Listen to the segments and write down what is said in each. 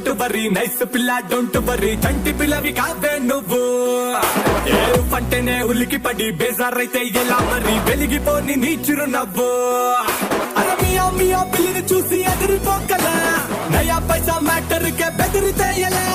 Don't worry nice పిల్ల don't worry చంటి పిల్లవి కావే నువ్వు. ఏరు పంటనే ఉలికి పడి బేజారైతే ఎలా మరి? వెలిగిపోని నీ చిరునవ్వు. అరే మియా మియా పిల్లిని చూసి ఎదిరిపోకల నయా పైసా మ్యాటర్ కే బెదిరితే ఎలా?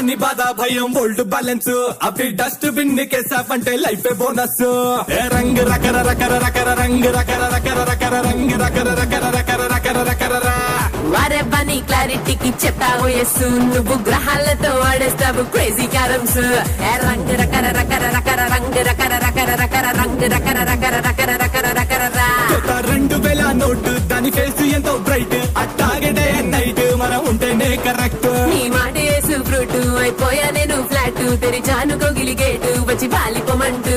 రాని బాధ భయం ఓల్డ్ బ్యాలెన్స్ అవి డస్ట్ బిన్ కేసాఫంటే లైఫ్ బోనస్ రంగు రకర రకర రకర రంగు రకర రకర రకర రంగు రకర రకర రకర రకర రకర రా వారెవ్వని క్లారిటీకి చెప్పావు ఎస్సు నువ్వు గ్రహాలతో ఆడేస్తావు క్రేజీ క్యారమ్స్ రంగు రకర రకర రకర రంగు రకర రకర రకర రంగు రకర రకర రకర రకర రకర రెండు వేల నోటు దాని ఫేస్ ఎంతో బ్రైట్ అట్టాగే డే నైట్ మనం ఉంటేనే కరెక్ట్ నీ అయిపోయా నేను ఫ్లాట్ తెరిచాను కోగిలి గేటు వచ్చి వాలిపోమంటూ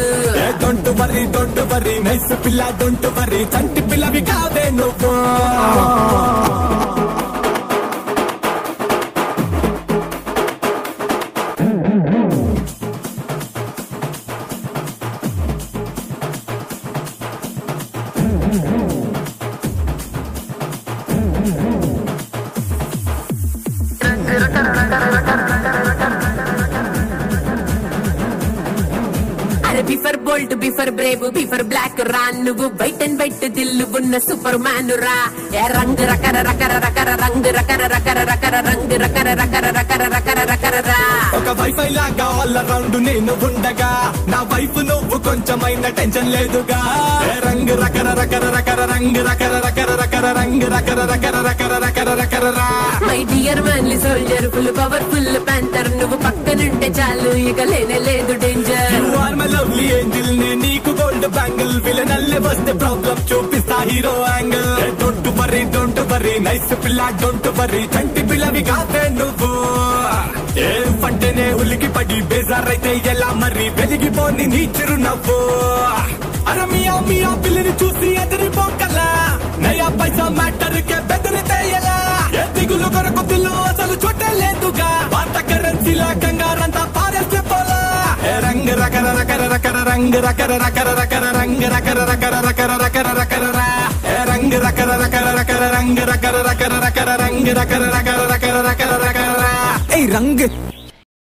don't worry don't worry nice పిల్ల డొంట్ వరీ చంటి పిల్లవి కాదే నువ్వు Mm-hmm. అరే before bold before brave before black రా నువ్వు వైట్ అండ్ వైట్ దిల్లు ఉన్న సూపర్ మ్యాన్ రా ఏ రంగు రకర రకర రకర రంగు రకర రకర రకర రంగు రకర రకర రకర రకర రకర రా ఒక వైఫై లాగా ఆల్ అరౌండ్ నేను ఉండగా నా వైఫ్ నువ్వు కొంచెమైనా టెన్షన్ లేదుగా రంగు రకర రకర రకర రంగు రకర రకర రకర రంగు రకర రకర రకర రకర రకర రా my dear manly soldier full powerful panther నువ్వు పక్కనుంటే చాలు ఇక లేనే లేదు are ఏంజిల్ నే నీకు గోల్డ్ బ్యాంగిల్ విలనల్లే వస్తే ప్రాబ్లం చూపిస్తా hero angle don't worry don't worry nice పిల్ల డోంట్ వరీ చంటి పిల్లవి కావే నువ్వు. ఏమంటేనే ఉలికి పడి బేజారైతే ఎలా మరి? వెలిగిపోని నీ చిరునవ్వు. అరమియా మియా పిల్లని చూసి ఎదిరిపోకలా నయా పైసా ఏ రంగు రకర రకర రకర రంగు రకర రకర రకర రంగు రకర రకర రకర రకర రకర రా ఏ రంగు రకర రకర రకర రంగు రకర రకర రకర